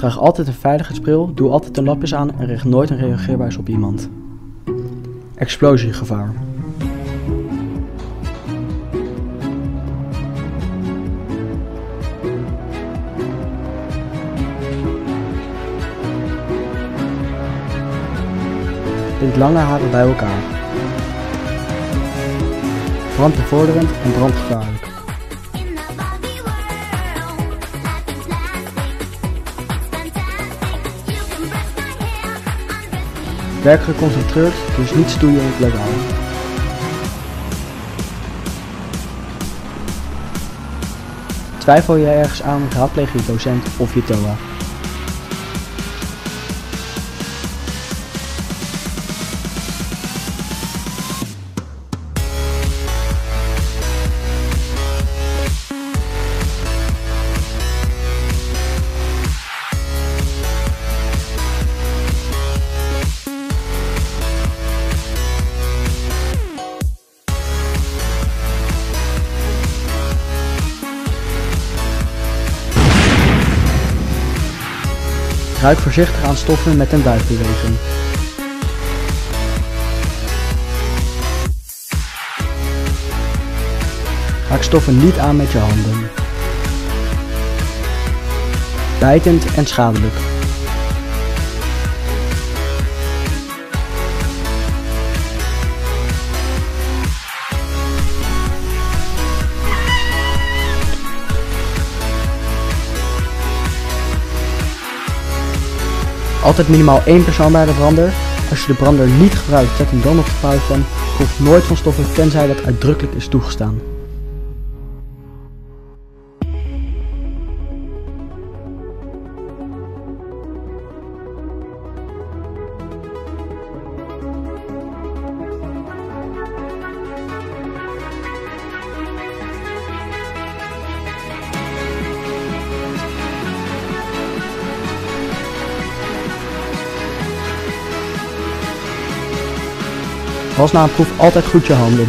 Draag altijd een veiligheidsbril, doe altijd een lapjes aan en richt nooit een reageerbuis op iemand. Explosiegevaar. Bind lange haren bij elkaar. Brandbevorderend en brandgevaarlijk. Werk geconcentreerd, dus niet stoeien of legaal. Twijfel je ergens aan, raadpleeg je docent of je TOA. Ruik voorzichtig aan stoffen met een duikbeweging. Raak stoffen niet aan met je handen. Bijtend en schadelijk. Altijd minimaal één persoon bij de brander. Als je de brander niet gebruikt, zet hem dan op de pauwpan. Proef nooit van stoffen tenzij dat uitdrukkelijk is toegestaan. Was na een proef altijd goed je handen.